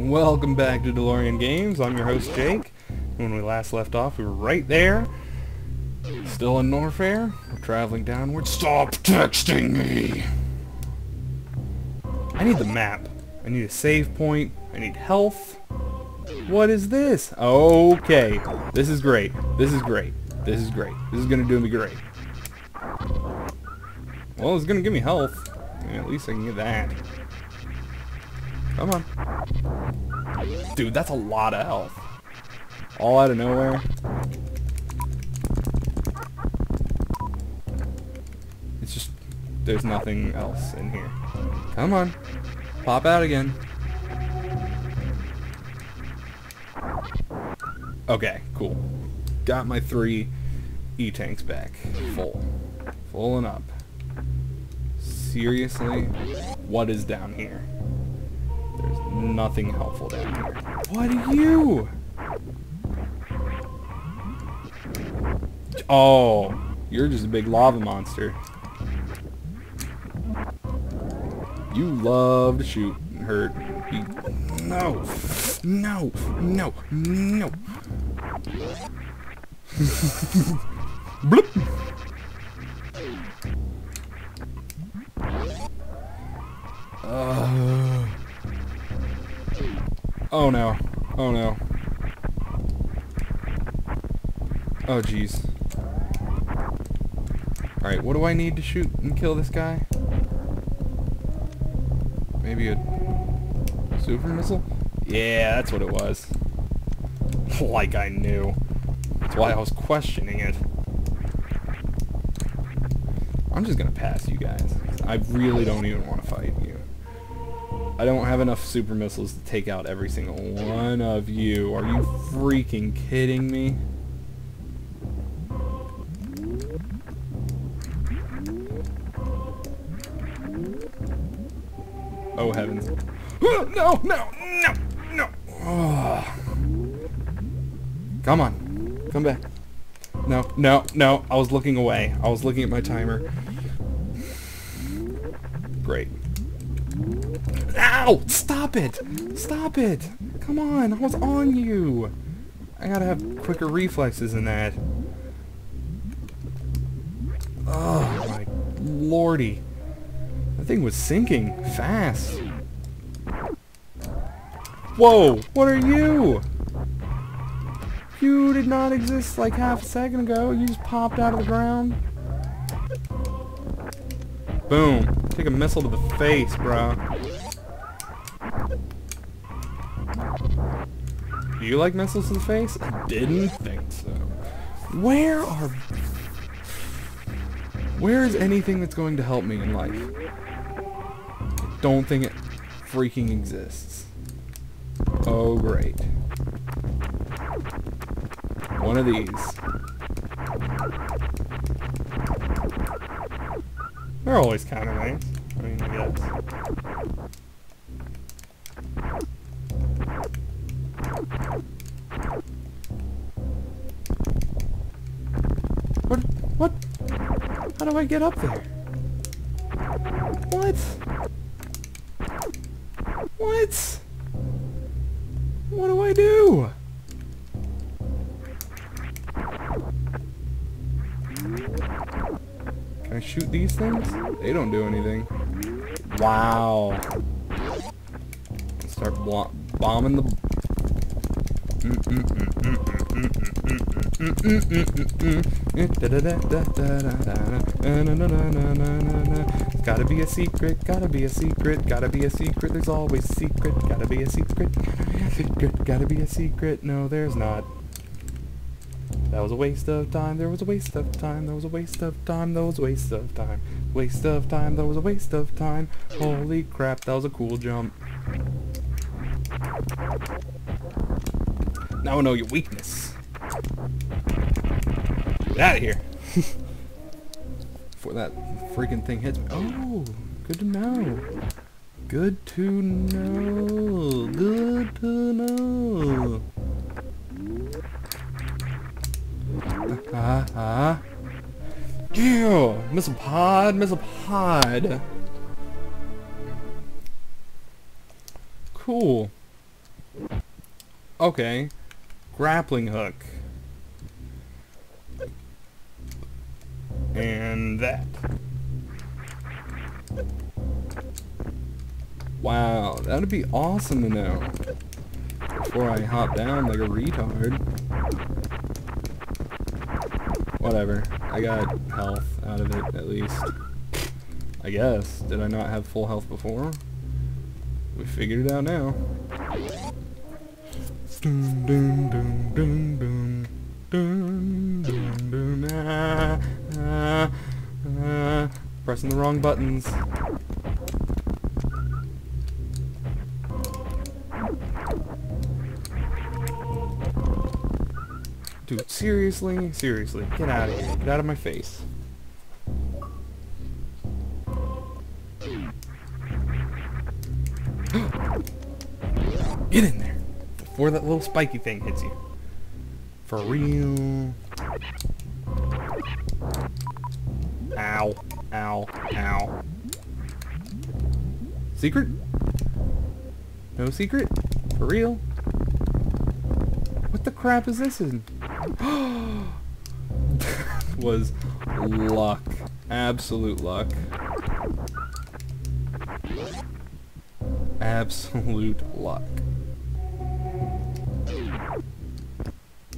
Welcome back to DeLorean Games. I'm your host Jake. When we last left off, we were right there. Still in Norfair. We're traveling downward. Stop texting me! I need the map. I need a save point. I need health. What is this? Okay. This is great. This is great. This is great. This is gonna do me great. Well, it's gonna give me health. Yeah, at least I can get that. Come on. Dude, that's a lot of health. All out of nowhere. It's just, there's nothing else in here. Come on. Pop out again. Okay, cool. Got my three E-tanks back. Full. Full and up. Seriously? What is down here? Nothing helpful down here. What are you? Oh, you're just a big lava monster. You love to shoot and hurt. You, no, no, no, no. Bloop. Oh no. Oh no. Oh jeez. Alright, what do I need to shoot and kill this guy? Maybe a super missile? Yeah, that's what it was. like I knew. That's why I was questioning it. I'm just gonna pass you guys. I really don't even want to fight you. I don't have enough super missiles to take out every single one of you. Are you freaking kidding me? Oh heavens. No, no, no, no. Oh. Come on. Come back. No, no, no. I was looking away. I was looking at my timer. Great. Ow! Stop it! Stop it! Come on, I was on you! I gotta have quicker reflexes than that. Oh my lordy. That thing was sinking fast. Whoa! What are you? You did not exist like half a second ago. You just popped out of the ground. Boom. Take a missile to the face, bro. Do you like missiles to the face? I didn't think so. Where are... Where is anything that's going to help me in life? I don't think it freaking exists. Oh, great. One of these. They're always kind of nice. I mean, I guess. What? What? How do I get up there? What? What? What do I do? Shoot these things? They don't do anything. Wow. Start bombing the... Gotta be a secret, gotta be a secret, gotta be a secret, there's always a secret, gotta be a secret, gotta be a secret, gotta be a secret, no there's not. That was a waste of time, there was a waste of time, there was a waste of time, there was a waste of time. Waste of time, that was a waste of time. Holy crap, that was a cool jump. Now I know your weakness. Get out of here. Before that freaking thing hits me. Oh, good to know. Good to know. Good to know. Ah, ah. Yeah! Missile pod, missile pod. Cool. Okay. Grappling hook. And that. Wow, that'd be awesome to know. Before I hop down like a retard. Whatever. I got health out of it, at least. I guess. Did I not have full health before? We figured it out now. Dun, dun, dun, dun, dun, dun, dun, dun, ah, ah, ah. Pressing the wrong buttons. Dude, seriously? Seriously, get out of here. Get out of my face. Get in there before that little spiky thing hits you. For real. Ow. Ow. Ow. Secret? No secret? For real? What the crap is this in? was luck. Absolute luck. Absolute luck.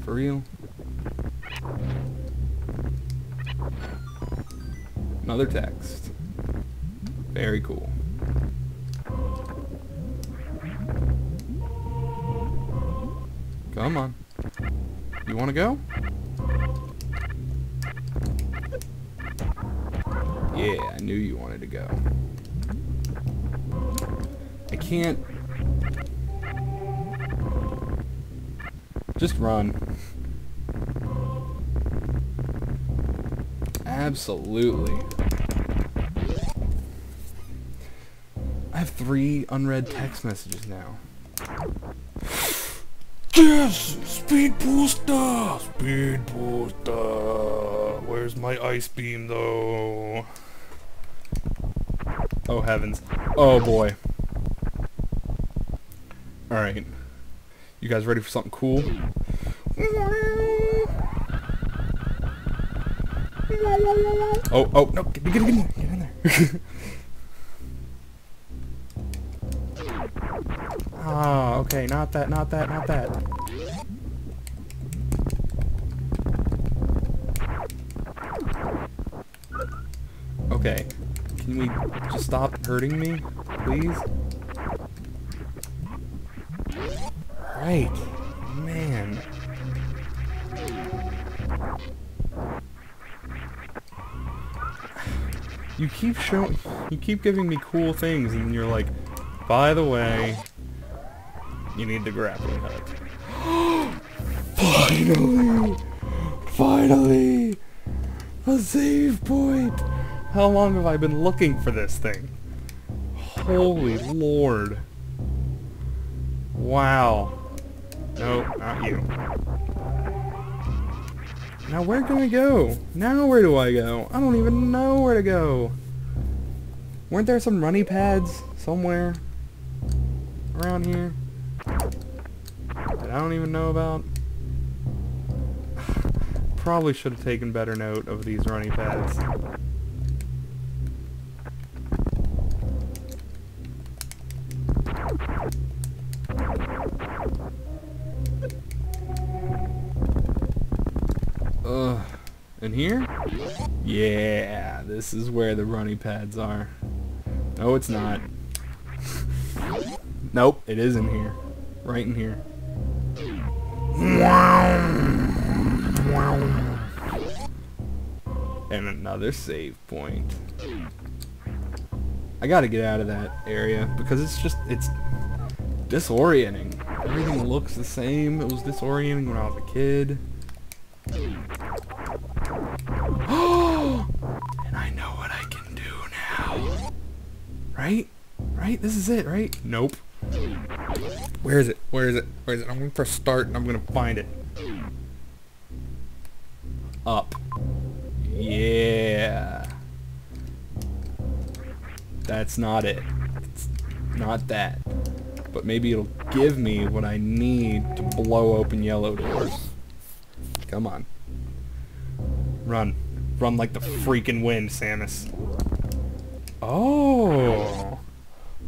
For real? Another text. Very cool. Come on. You want to go? Yeah, I knew you wanted to go. I can't... Just run. Absolutely. I have three unread text messages now. Yes! Speed booster! Speed booster! Where's my ice beam though? Oh heavens. Oh boy. Alright. You guys ready for something cool? Oh, oh, no, get, get, get in there, get in there. Oh, okay, not that, not that, not that. Okay, can we just stop hurting me, please? Right, man. You keep showing, you keep giving me cool things, and you're like, by the way, you need the grappling hook. Finally! Finally! A save point! How long have I been looking for this thing? Holy lord. Wow. No, not you. Now where can I go? Now where do I go? I don't even know where to go. Weren't there some runny pads somewhere around here I don't even know about? Probably should have taken better note of these runny pads. Ugh. In here? Yeah, this is where the runny pads are. No, it's not. nope, it is in here. Right in here. And another save point. I gotta get out of that area because it's just, it's disorienting. Everything looks the same. It was disorienting when I was a kid. and I know what I can do now. Right? Right? This is it, right? Nope. Where is it? Where is it? Where is it? I'm going to press start and I'm going to find it. Up. Yeah. That's not it. It's not that. but maybe it'll give me what I need to blow open yellow doors. Come on. Run. Run like the freaking wind, Samus. Oh.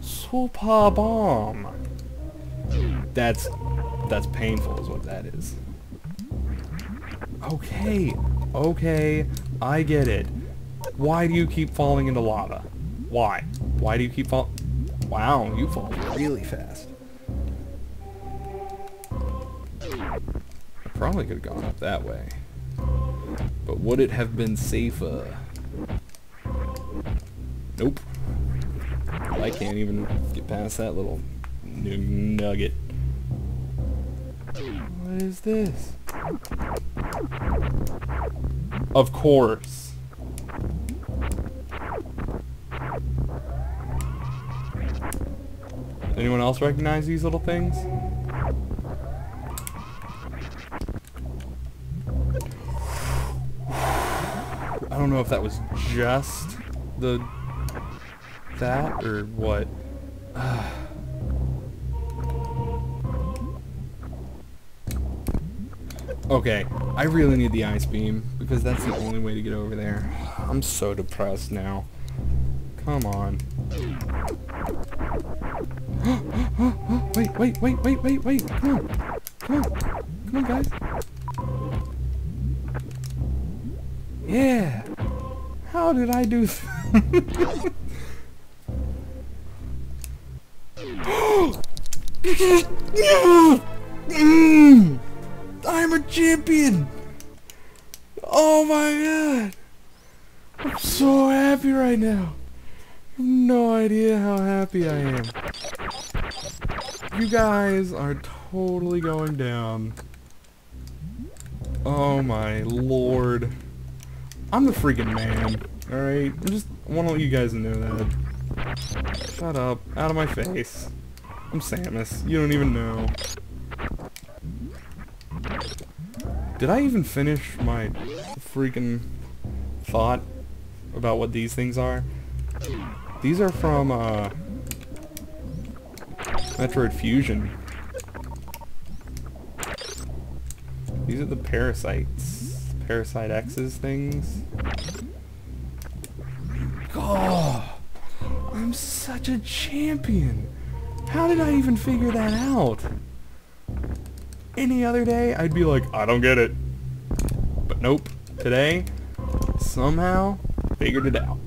Super bomb. That's that's painful is what that is. Okay. Okay. I get it. Why do you keep falling into lava? Why? Why do you keep falling? Wow, you fall really fast. I probably could have gone up that way. But would it have been safer? Nope. I can't even get past that little nugget. What is this? Of course. Anyone else recognize these little things? I don't know if that was just the that or what. Ah. Okay, I really need the ice beam because that's the only way to get over there. I'm so depressed now. Come on. wait, wait, wait, wait, wait, wait. Come on. Come on. Come on, guys. Yeah. How did I do mm. I'm a champion! Oh my god! I'm so happy right now. no idea how happy I am. You guys are totally going down. Oh my lord. I'm the freaking man. Alright? I just want to let you guys know that. Shut up. Out of my face. I'm Samus. You don't even know. Did I even finish my freaking thought about what these things are? These are from, uh, Metroid Fusion. These are the parasites. Parasite X's things. Oh, I'm such a champion. How did I even figure that out? Any other day, I'd be like, I don't get it. But nope. Today, somehow, figured it out.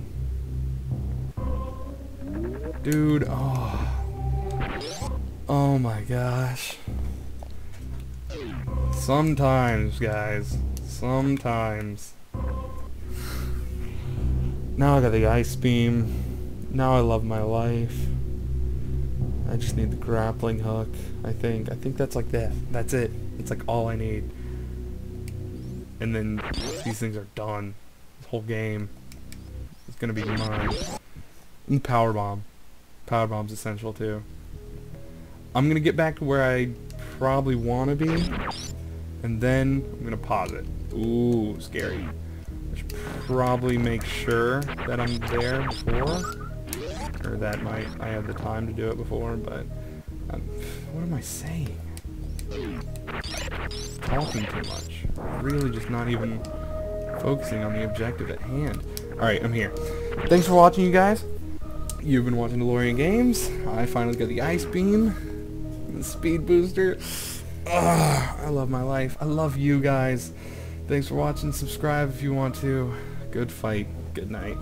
Dude, oh. Oh my gosh. Sometimes, guys. Sometimes. Now I got the ice beam. Now I love my life. I just need the grappling hook, I think. I think that's like that. That's it. It's like all I need. And then these things are done. This whole game is gonna be mine. And power bomb. Power bomb's essential too. I'm gonna get back to where I probably wanna be. And then I'm gonna pause it. Ooh, scary. I should probably make sure that I'm there before. Or that might I had the time to do it before, but um, what am I saying? Talking too much. Really just not even focusing on the objective at hand. Alright, I'm here. Thanks for watching, you guys. You've been watching DeLorean Games. I finally got the Ice Beam. The Speed Booster. Ugh, I love my life. I love you guys. Thanks for watching. Subscribe if you want to. Good fight. Good night.